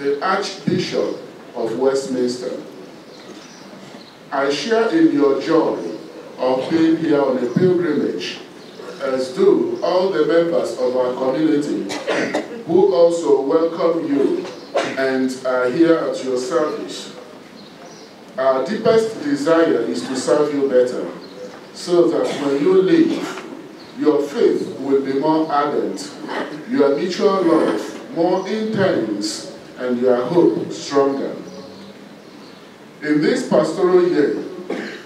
the Archbishop of Westminster. I share in your joy of being here on a pilgrimage, as do all the members of our community who also welcome you and are here at your service. Our deepest desire is to serve you better, so that when you leave, your faith will be more ardent, your mutual love more intense, and your hope stronger. In this pastoral year,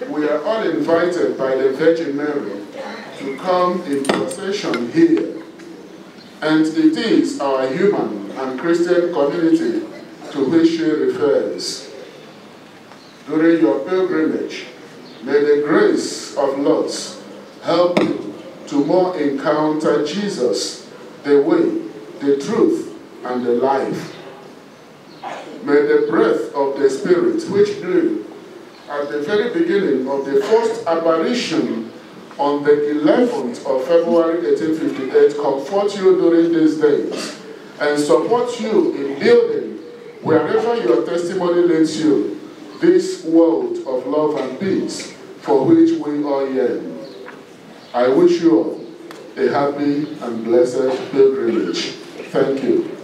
we are all invited by the Virgin Mary to come in procession here. And it is our human and Christian community to which she refers. During your pilgrimage, may the grace of Lord help you to more encounter Jesus, the way, the truth, and the life. May the breath of the Spirit, which blew at the very beginning of the first apparition on the 11th of February 1858, comfort you during these days and support you in building, wherever your testimony leads you, this world of love and peace for which we all yearn. I wish you all a happy and blessed pilgrimage. Thank you.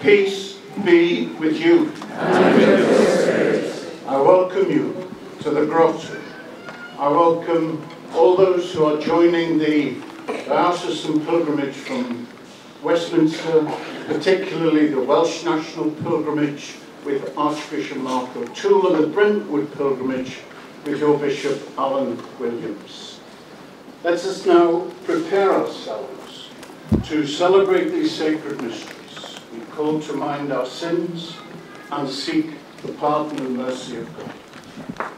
Peace be with you. I welcome you to the grotto. I welcome all those who are joining the diocesan pilgrimage from Westminster, particularly the Welsh National Pilgrimage with Archbishop Mark O'Toole and the Brentwood Pilgrimage with your Bishop Alan Williams. Let us now prepare ourselves to celebrate these sacred mysteries. To mind our sins and seek the pardon and mercy of God.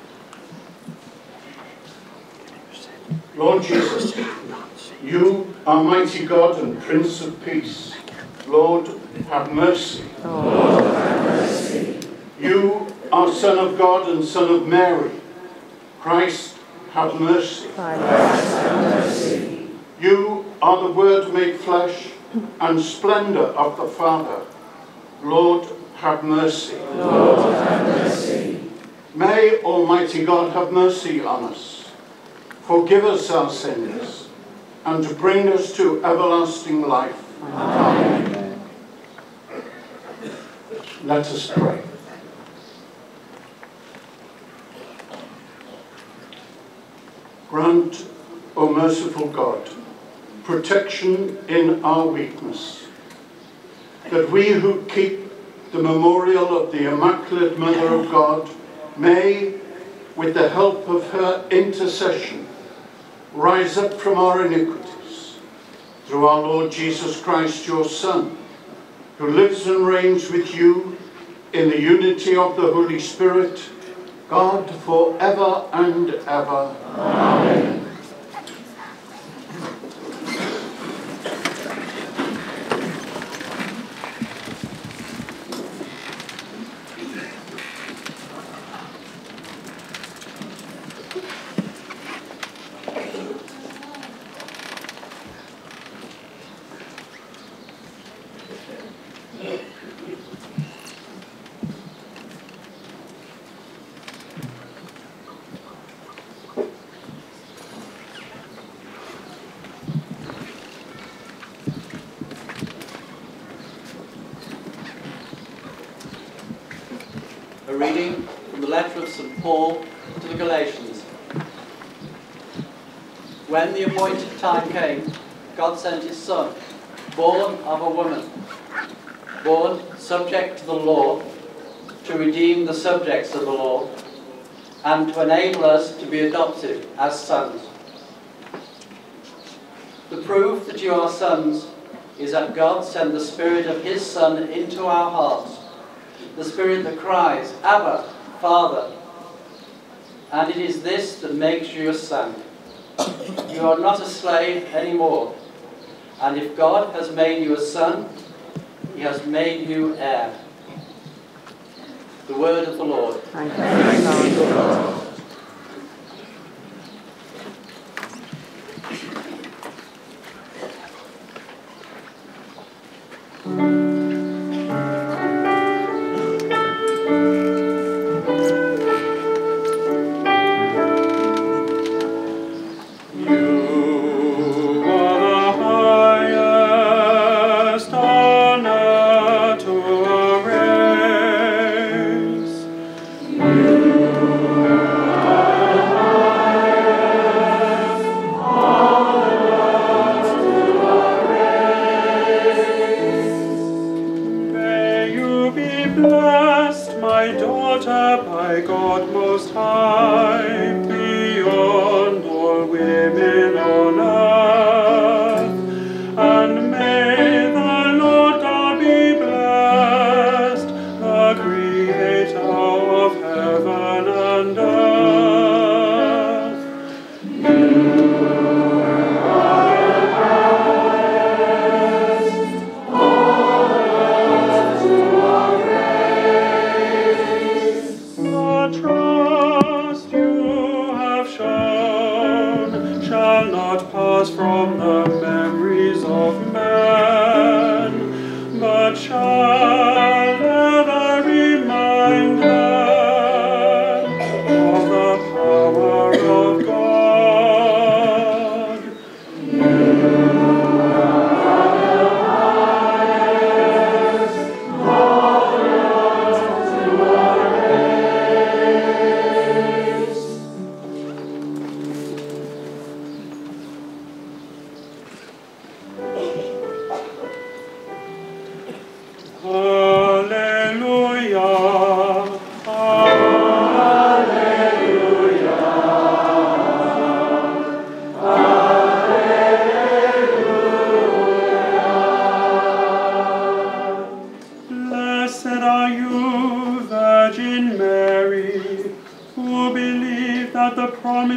Lord Jesus, you are mighty God and Prince of Peace. Lord, have mercy. Lord, have mercy. You are Son of God and Son of Mary. Christ, have mercy. Christ, have mercy. You are the Word made flesh and splendour of the Father. Lord, have mercy. Lord, have mercy. May Almighty God have mercy on us, forgive us our sins, and bring us to everlasting life. Amen. Let us pray. Grant, O merciful God, protection in our weakness, that we who keep the memorial of the Immaculate Mother of God may, with the help of her intercession, rise up from our iniquities through our Lord Jesus Christ, your Son, who lives and reigns with you in the unity of the Holy Spirit, God for ever and ever. Amen. A reading from the letter of St. Paul to the Galatians. When the appointed time came, God sent his Son, born of a woman, born subject to the law, to redeem the subjects of the law, and to enable us to be adopted as sons. The proof that you are sons is that God sent the Spirit of his Son into our hearts the Spirit that cries, Abba, Father. And it is this that makes you a son. You are not a slave anymore. And if God has made you a son, he has made you heir. The word of the Lord. Thanks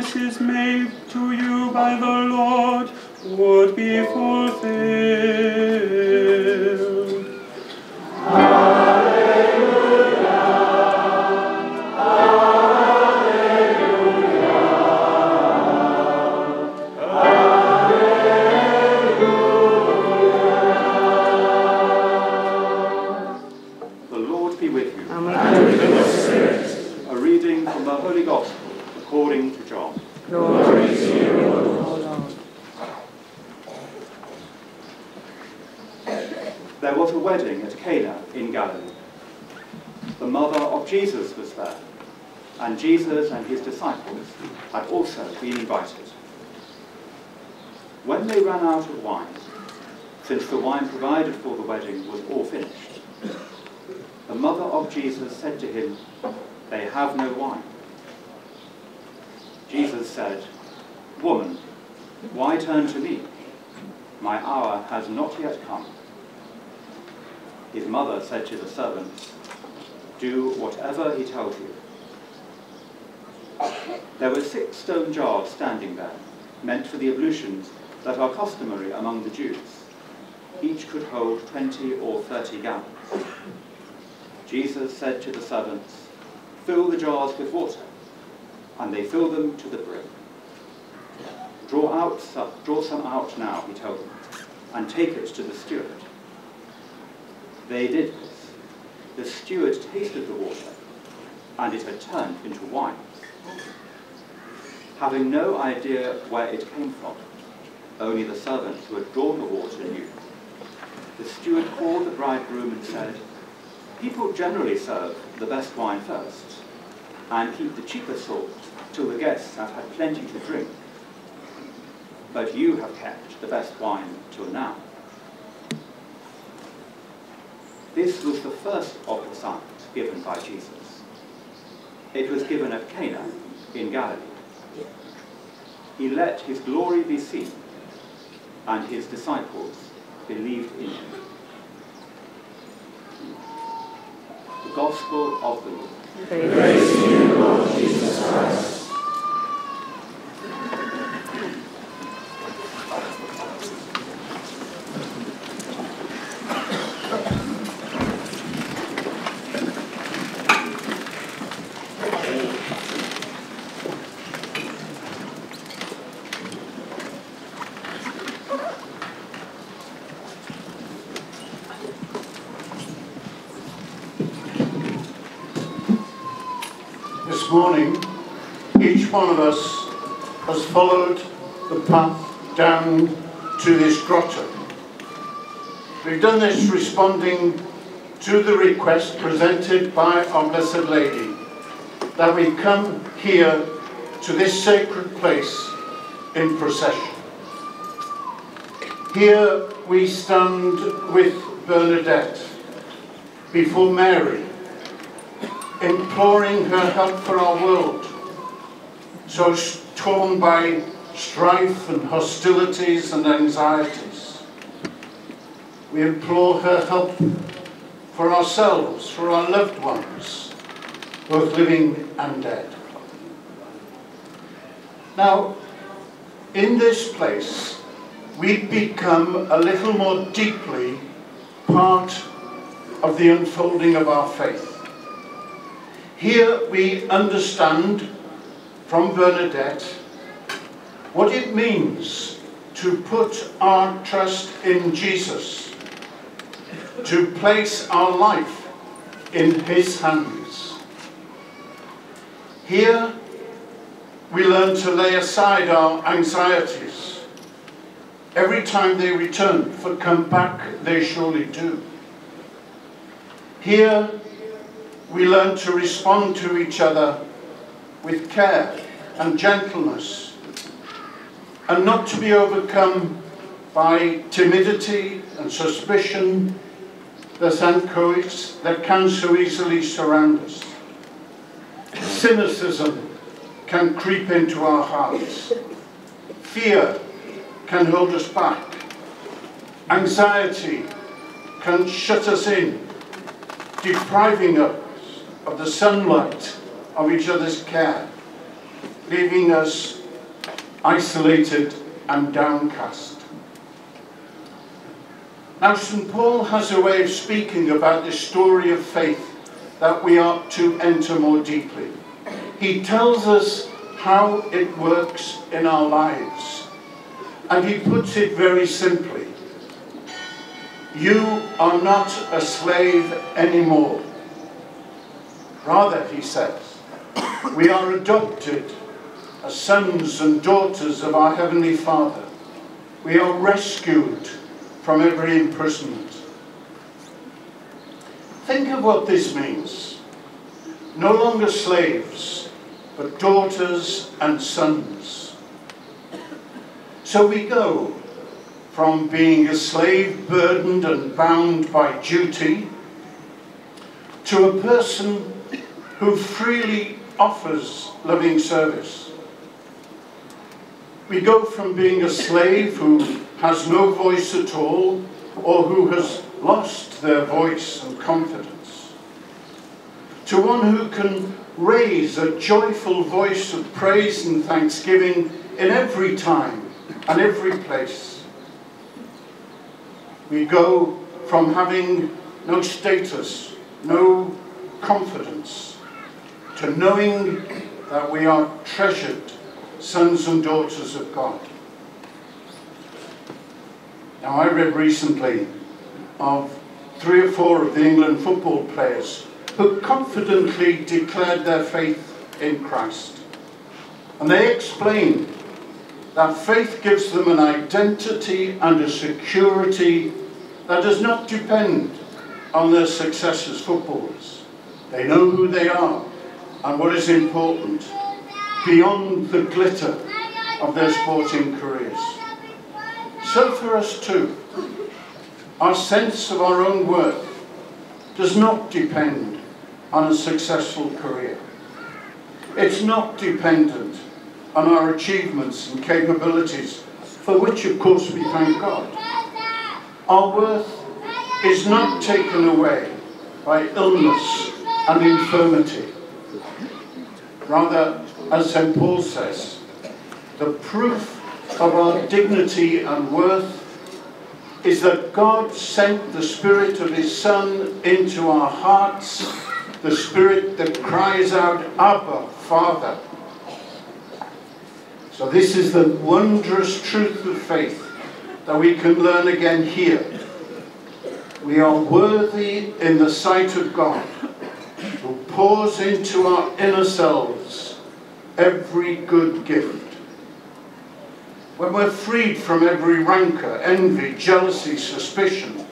promises made for the ablutions that are customary among the Jews. Each could hold 20 or 30 gallons. Jesus said to the servants, Fill the jars with water, and they filled them to the brim. Draw, out, some- draw some out now, he told them, and take it to the steward. They did this. The steward tasted the water, and it had turned into wine. Having no idea where it came from, only the servants who had drawn the water knew. The steward called the bridegroom and said, People generally serve the best wine first, and keep the cheaper sort till the guests have had plenty to drink. But you have kept the best wine till now. This was the first of the signs given by Jesus. It was given at Cana in Galilee. He let his glory be seen, and his disciples believed in him. The Gospel of the Lord. Praise to you, Lord Jesus Christ. This morning, each one of us has followed the path down to this grotto. We've done this responding to the request presented by our Blessed Lady that we come here to this sacred place in procession. Here we stand with Bernadette before Mary imploring her help for our world, so torn by strife and hostilities and anxieties. We implore her help for ourselves, for our loved ones, both living and dead. Now, in this place, we become a little more deeply part of the unfolding of our faith. Here we understand from Bernadette what it means to put our trust in Jesus, to place our life in His hands. Here we learn to lay aside our anxieties. Every time they return, for come back they surely do. Here we learn to respond to each other with care and gentleness and not to be overcome by timidity and suspicion that, can- that can so easily surround us. Cynicism can creep into our hearts. Fear can hold us back. Anxiety can shut us in, depriving us of the sunlight of each other's care. leaving us isolated and downcast. Now, St. Paul has a way of speaking about this story of faith that we are to enter more deeply. He tells us how it works in our lives. And he puts it very simply. You are not a slave anymore. Rather, he says, we are adopted as sons and daughters of our Heavenly Father. We are rescued from every imprisonment. Think of what this means. No longer slaves, but daughters and sons. So we go from being a slave burdened and bound by duty to a person who freely offers loving service. We go from being a slave who has no voice at all or who has lost their voice and confidence to one who can raise a joyful voice of praise and thanksgiving in every time and every place. We go from having no status, no confidence, to knowing that we are treasured sons and daughters of God. Now, I read recently of three or four of the England football players who confidently declared their faith in Christ. And they explained that faith gives them an identity and a security that does not depend on their success as footballers. They know who they are and what is important beyond the glitter of their sporting careers. So for us too, our sense of our own worth does not depend on a successful career. It's not dependent on our achievements and capabilities, for which of course we thank God. Our worth is not taken away by illness and infirmity. Rather, as St. Paul says, the proof of our dignity and worth is that God sent the Spirit of His Son into our hearts, the Spirit that cries out, Abba, Father. So, this is the wondrous truth of faith that we can learn again here. We are worthy in the sight of God who pours into our inner selves every good gift when we're freed from every rancor, envy, jealousy, suspicion,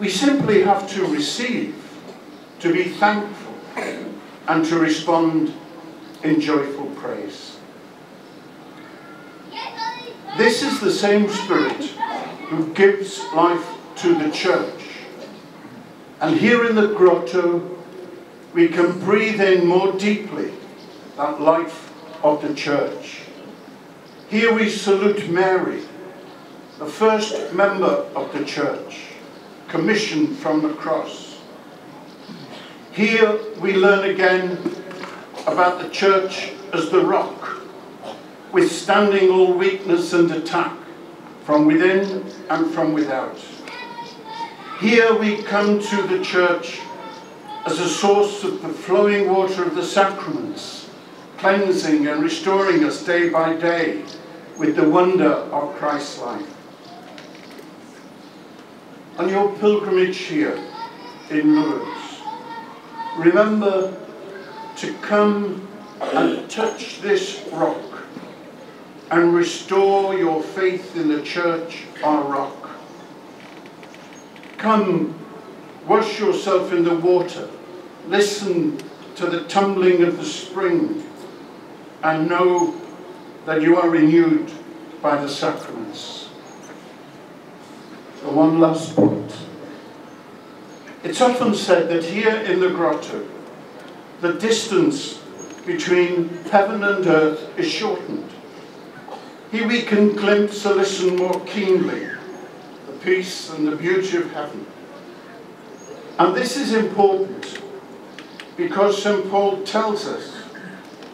we simply have to receive, to be thankful, and to respond in joyful praise. This is the same Spirit who gives life to the church. And here in the grotto, we can breathe in more deeply that life of the church. Here we salute Mary, the first member of the church, commissioned from the cross. Here we learn again about the church as the rock, withstanding all weakness and attack from within and from without. Here we come to the church as a source of the flowing water of the sacraments, cleansing and restoring us day by day with the wonder of Christ's life. On your pilgrimage here in Lourdes, remember to come and touch this rock and restore your faith in the church a rock. Come, wash yourself in the water, listen to the tumbling of the spring, and know that you are renewed by the sacraments. So one last point. It's often said that here in the grotto, the distance between heaven and earth is shortened. Here we can glimpse or listen more keenly the peace and the beauty of heaven. And this is important because St. Paul tells us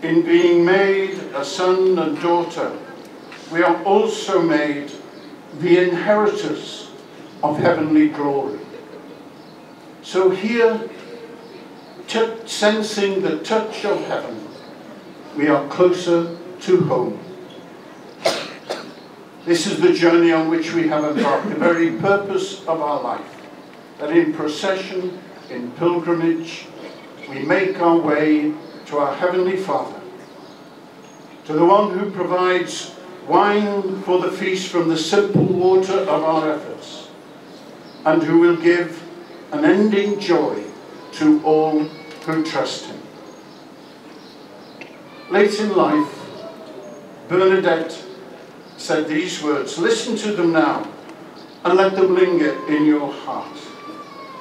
in being made a son and daughter, we are also made the inheritors of heavenly glory. So here, sensing the touch of heaven, we are closer to home. This is the journey on which we have embarked, the very purpose of our life, that in procession, in pilgrimage, we make our way to our Heavenly Father, to the one who provides wine for the feast from the simple water of our efforts, and who will give unending joy to all who trust Him. Late in life, Bernadette said these words Listen to them now and let them linger in your heart.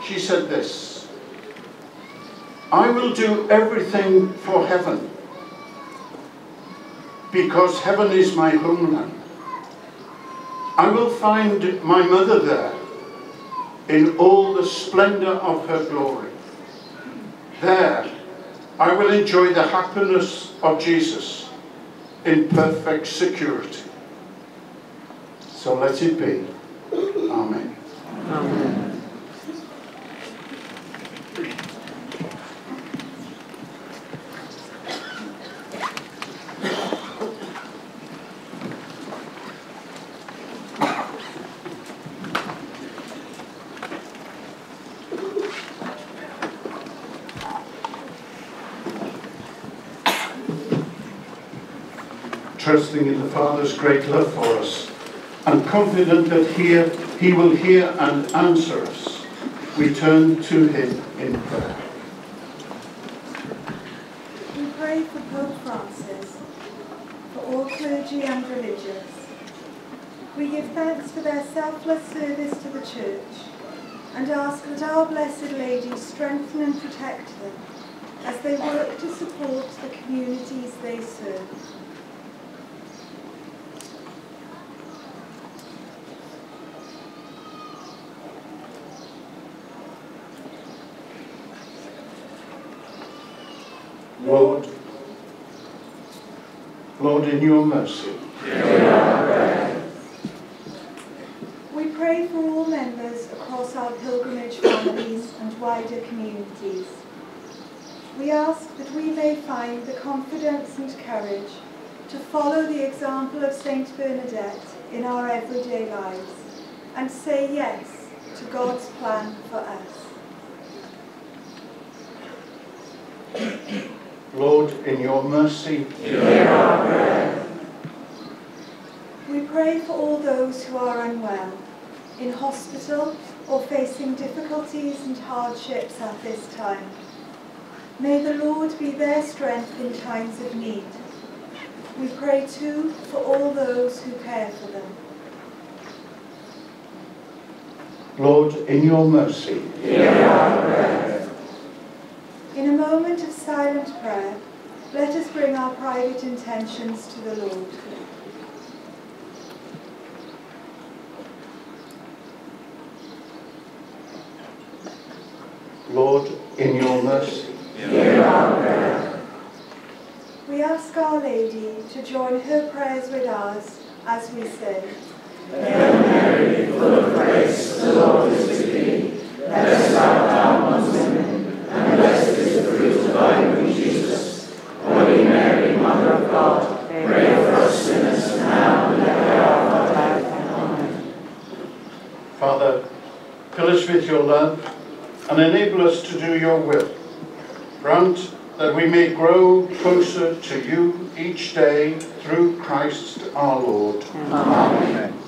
She said this I will do everything for heaven because heaven is my homeland. I will find my mother there in all the splendor of her glory. There, I will enjoy the happiness of Jesus in perfect security. So let it be. Amen. Trusting in the Father's great love for us and confident that here he will hear and answer us, we turn to him in prayer. We pray for Pope Francis, for all clergy and religious. We give thanks for their selfless service to the Church and ask that our Blessed Lady strengthen and protect them as they work to support the communities they serve. Lord, Lord, in your mercy, We pray for all members across our pilgrimage families and wider communities. We ask that we may find the confidence and courage to follow the example of Saint Bernadette in our everyday lives and say yes to God's plan for us. Lord, in your mercy, hear our prayer. We pray for all those who are unwell, in hospital or facing difficulties and hardships at this time. May the Lord be their strength in times of need. We pray too for all those who care for them. Lord, in your mercy, In a moment of silent prayer, let us bring our private intentions to the Lord. Lord, in your mercy, We ask Our Lady to join her prayers with ours as we say, Father, fill us with your love and enable us to do your will. Grant that we may grow closer to you each day through Christ our Lord. Amen. Amen.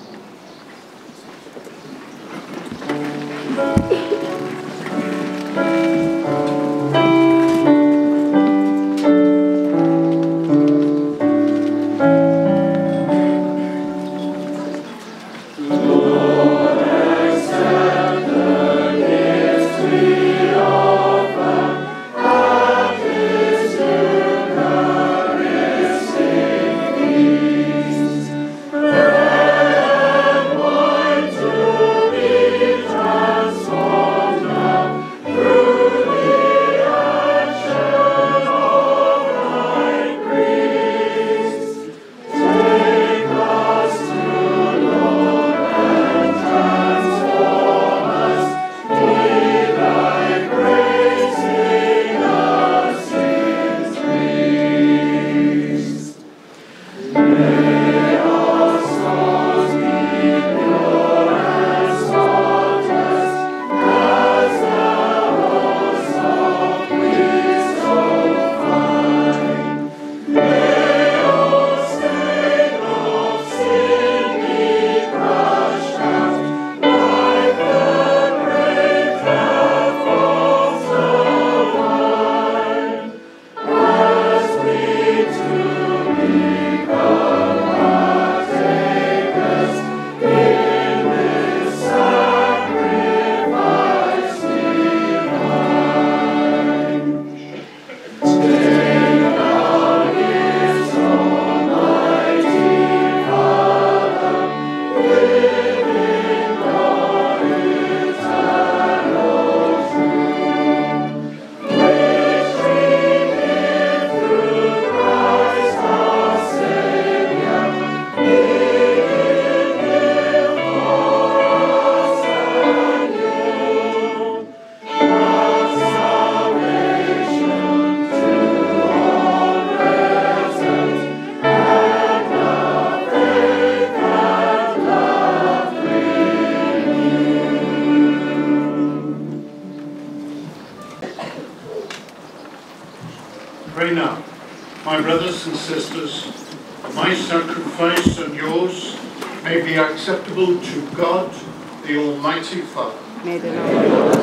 Almighty Father. May the Lord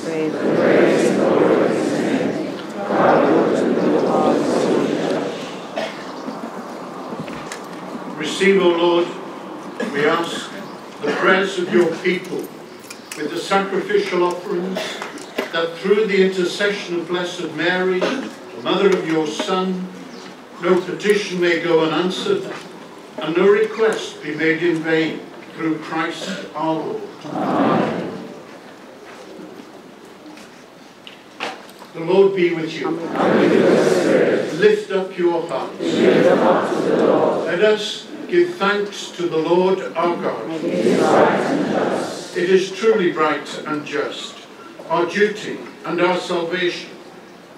praise Receive, O Lord, we ask, the prayers of your people with the sacrificial offerings, that through the intercession of Blessed Mary, the Mother of your Son, no petition may go unanswered, and no request be made in vain, through Christ our Lord. The Lord be with you. Lift up your hearts. Let us give thanks to the Lord our God. It is truly right and just, our duty and our salvation,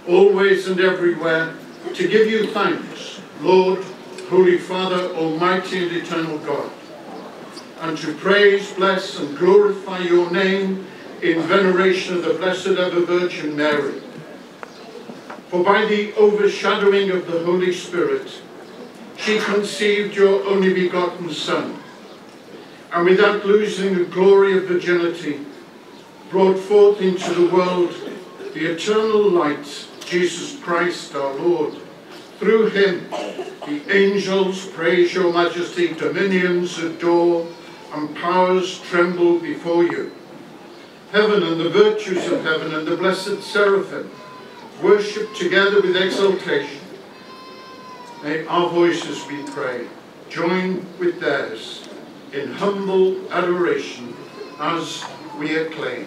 always and everywhere, to give you thanks, Lord, Holy Father, Almighty and Eternal God, and to praise, bless, and glorify your name in veneration of the Blessed Ever Virgin Mary. For by the overshadowing of the Holy Spirit, she conceived your only begotten Son, and without losing the glory of virginity, brought forth into the world the eternal light, Jesus Christ our Lord. Through him, the angels praise your majesty, dominions adore, and powers tremble before you. Heaven and the virtues of heaven and the blessed seraphim worship together with exultation. May our voices, we pray, join with theirs in humble adoration as we acclaim.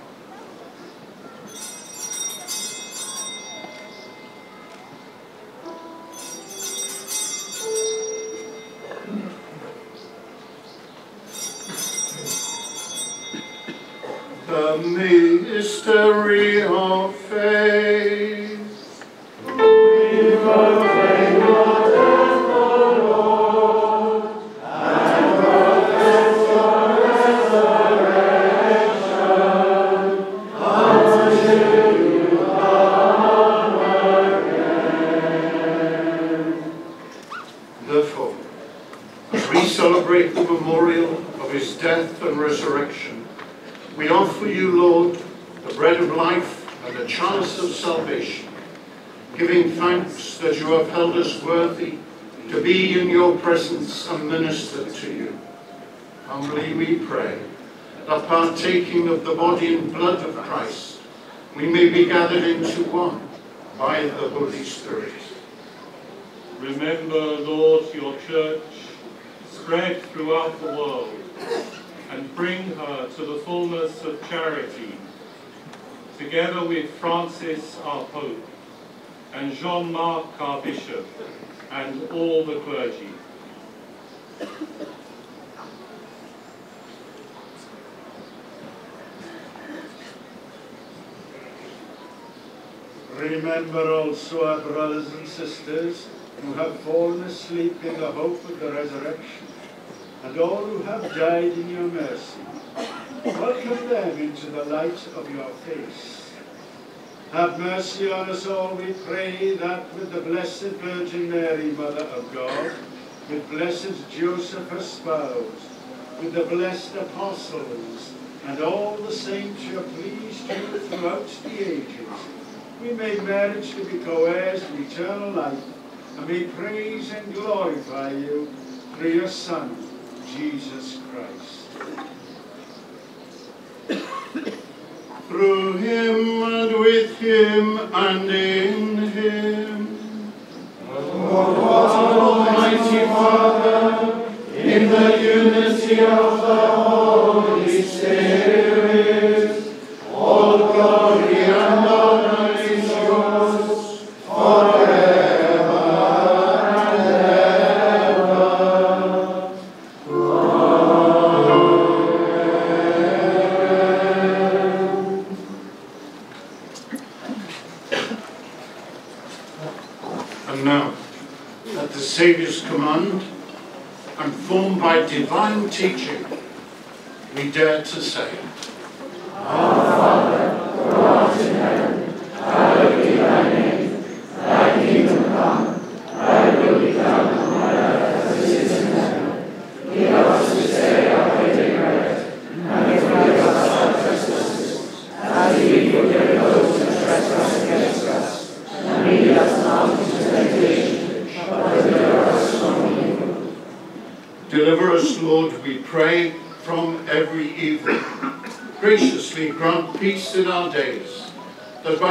Of charity, together with Francis, our Pope, and Jean-Marc, our Bishop, and all the clergy. Remember also our brothers and sisters who have fallen asleep in the hope of the resurrection, and all who have died in your mercy. Welcome them into the light of your face. Have mercy on us all, we pray, that with the Blessed Virgin Mary, Mother of God, with blessed Joseph, her spouse, with the blessed apostles, and all the saints who have pleased you throughout the ages, we may merit to be co-heirs eternal life, and may praise and glorify you through your Son, Jesus Christ. Through him and with him and in him. Almighty Father, in the unity of the Holy Spirit, all glory teaching, we dare to say, Deliver us, Lord, we pray, from every evil. Graciously grant peace in our days, that by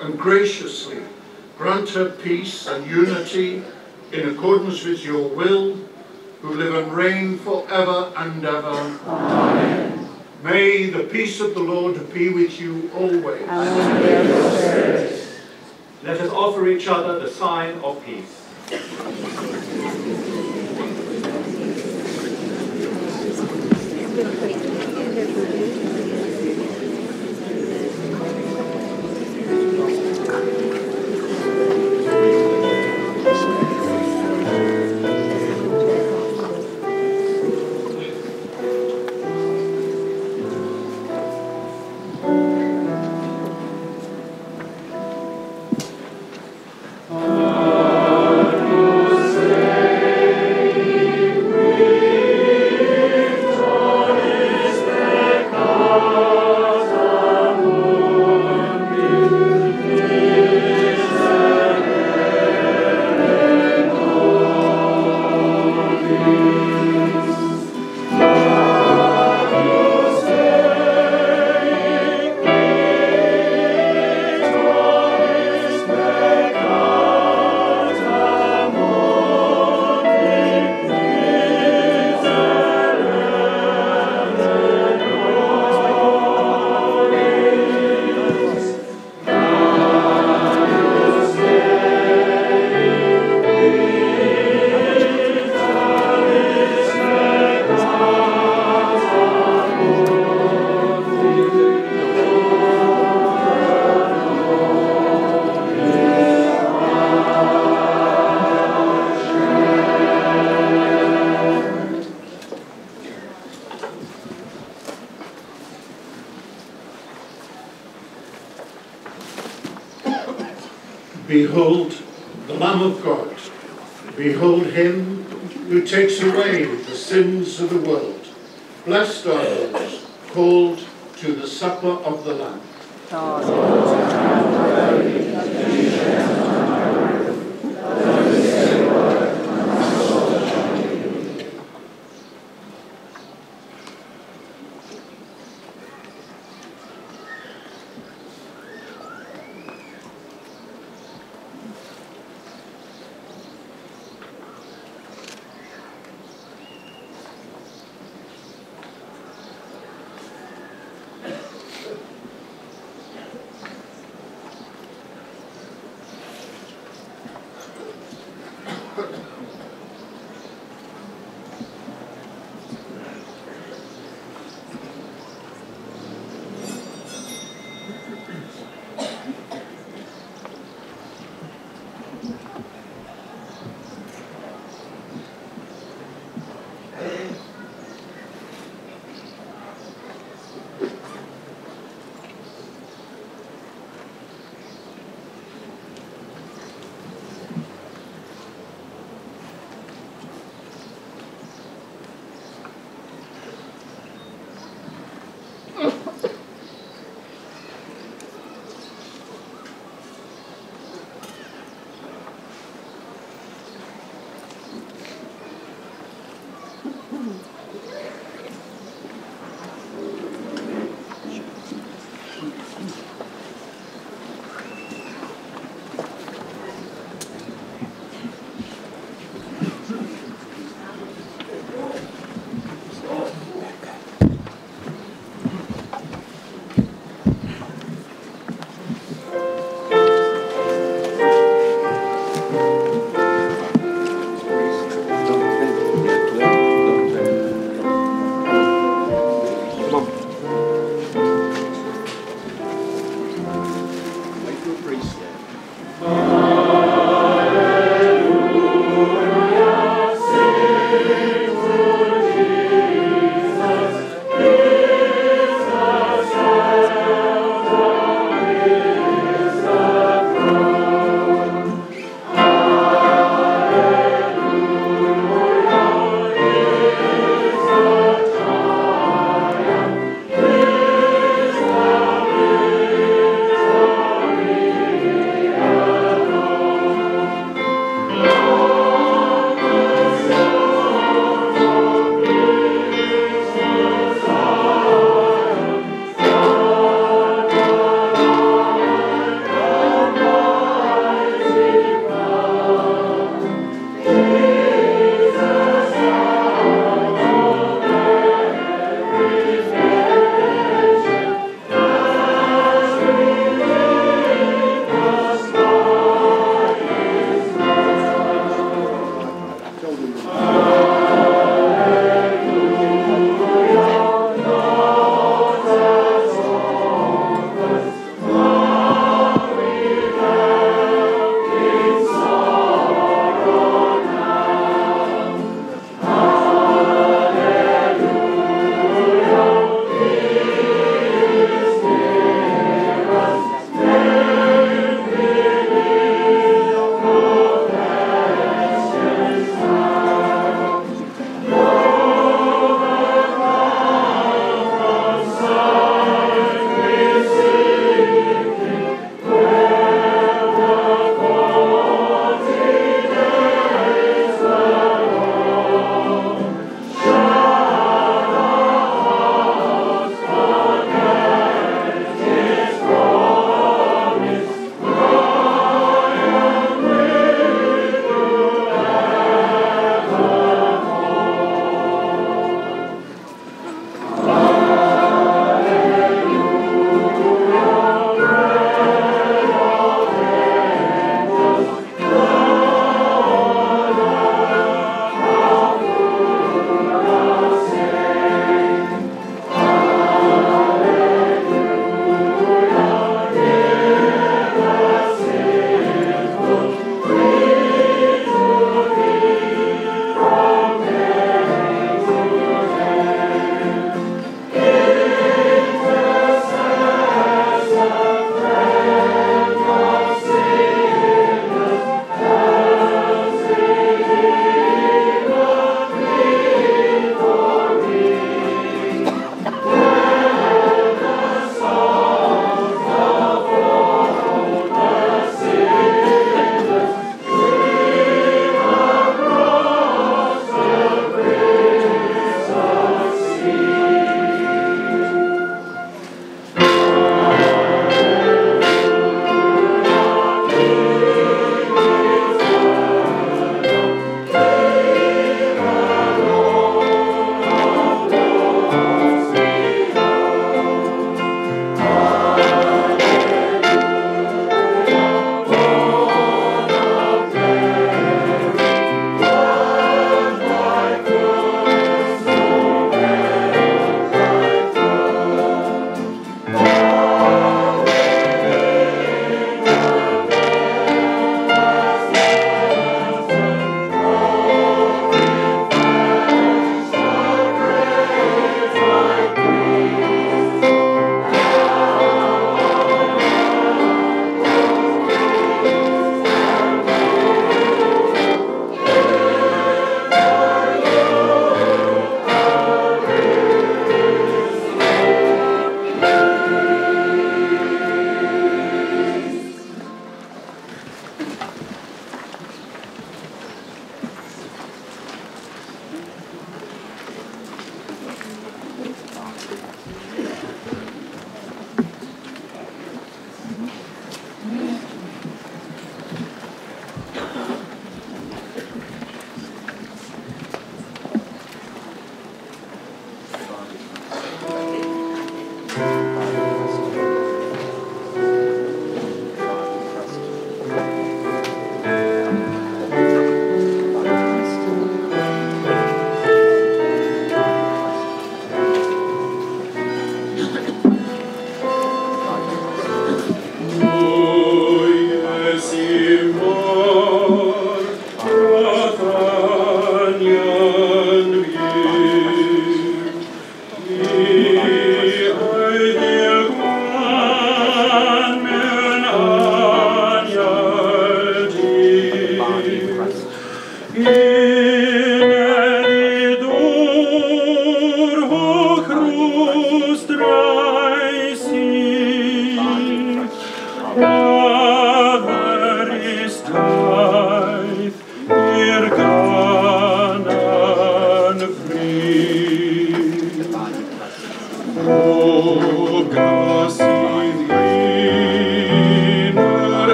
and graciously grant her peace and unity in accordance with your will, who live and reign forever and ever. Amen. May the peace of the Lord be with you always. Let us offer each other the sign of peace.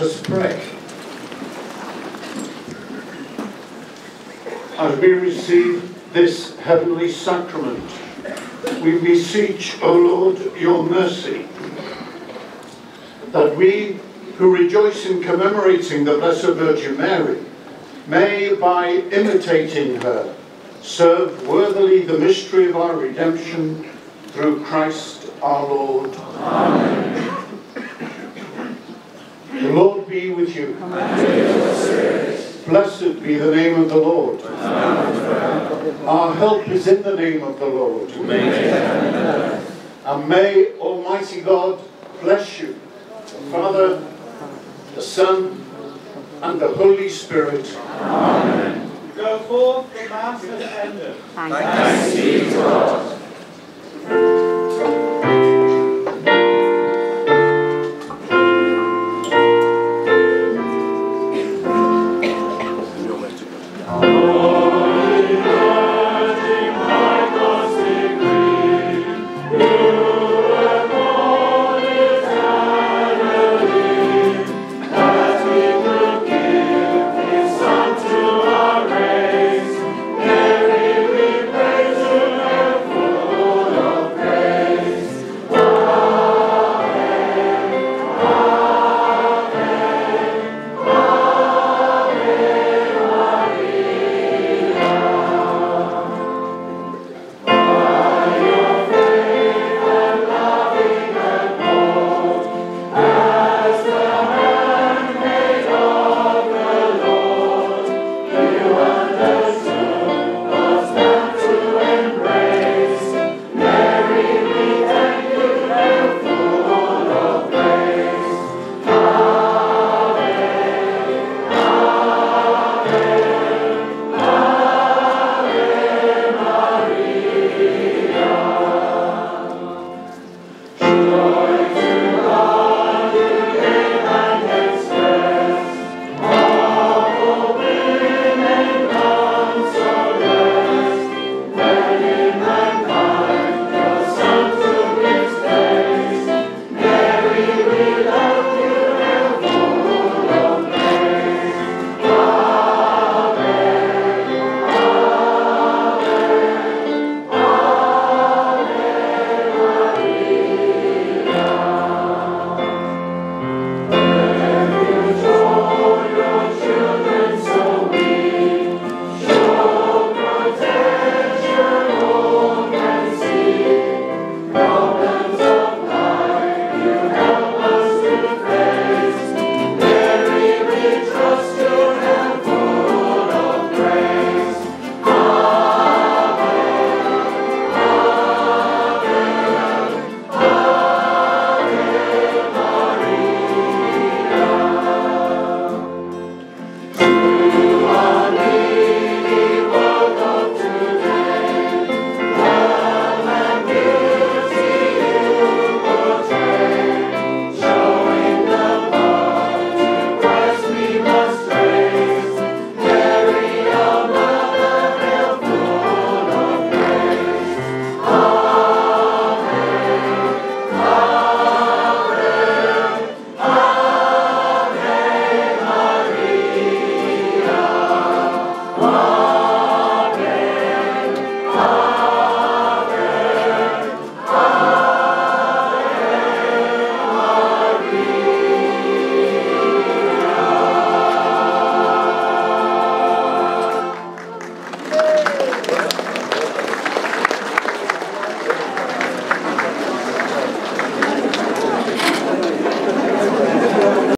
Us pray. As we receive this heavenly sacrament, we beseech, O Lord, your mercy, that we who rejoice in commemorating the Blessed Virgin Mary may, by imitating her, serve worthily the mystery of our redemption through Christ our Lord. Amen. The Lord be with you. Blessed be the name of the Lord. Our help is in the name of the Lord. And may Almighty God bless you, the Father, the Son, and the Holy Spirit. Go forth, the Mass has ended. Thanks be to God.